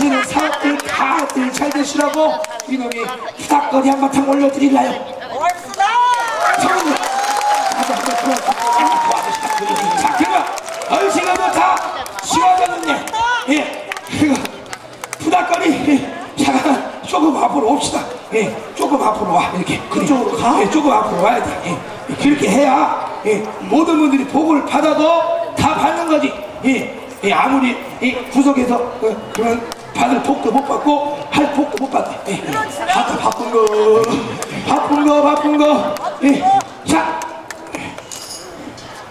하시는 사업들 다들 잘 되시라고 이놈이 후닥거리 한바탕 올려드릴라요. 성님 아주 한번 도와주시다 도와주시다. 자 그러면 얼씨가 뭐다 시원하는데 예 그거 후닥거리 예, 잠깐 조금 앞으로 옵시다. 예 조금 앞으로 와 이렇게. 그쪽으로 가? 예 조금 앞으로 와야 돼. 예, 그렇게 해야 예, 모든 분들이 복을 받아도 다 받는 거지. 예, 예, 아무리 이 구석에서 어, 그런 받을 복도 못 받고 할 복도 못 받대 예, 예. 다 바쁜 거. 바쁜 거 바쁜 거. 예, 자.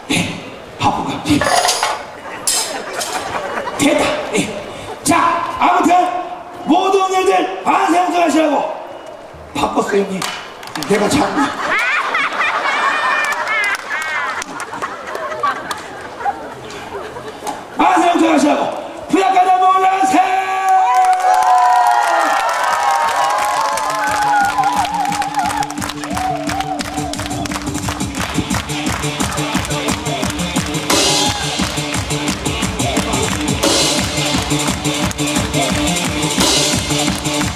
예, 바쁜 거. 예. 됐다. 예. 자 아무튼 모든 일들 반성하시라고. 바꿨어 형님. 내가 참 반성하시라고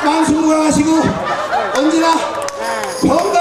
자, 만수무강하시고 언제나 건강